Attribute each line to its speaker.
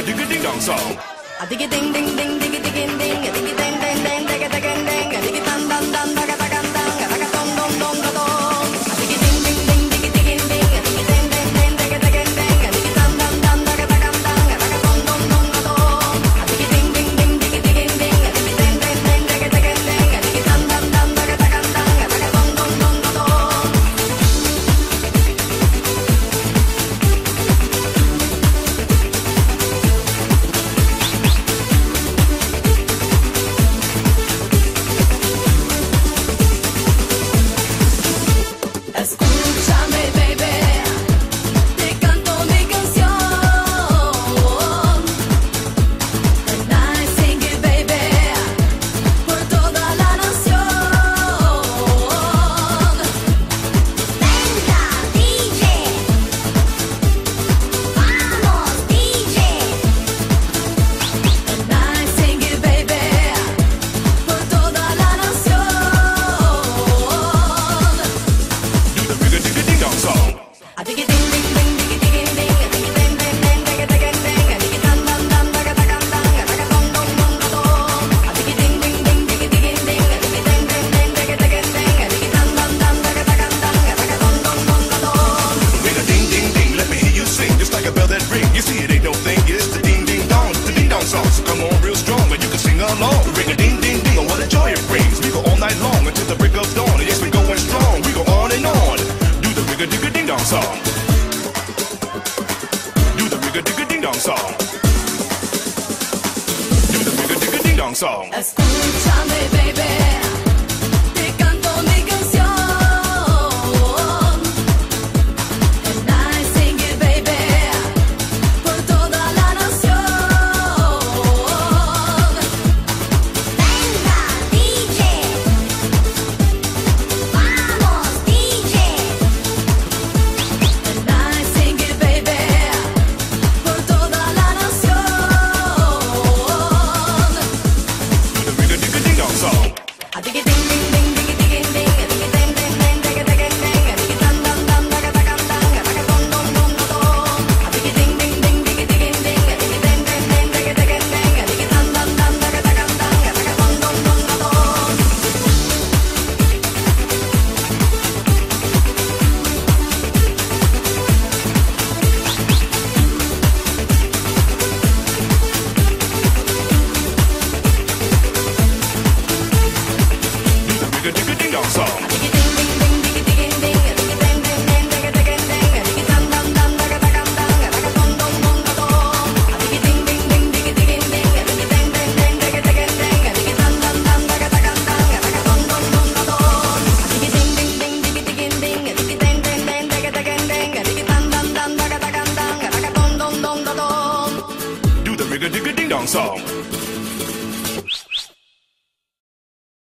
Speaker 1: digga digga ding dong song.
Speaker 2: A digga ding ding ding digga digga ding, a
Speaker 1: digga ding
Speaker 2: ding ding digga.
Speaker 1: come on real strong and you can sing along. Ring a ding ding ding, oh what a joy it brings. We go all night long until the break of dawn. Yes, we're going strong, we go on and on. Do the ring a ding ding dong song. Do the ring a ding ding dong song. Do the ring
Speaker 2: a ding ding
Speaker 1: dong song.
Speaker 2: A me, baby.
Speaker 1: Do the rigga digga ding dong song.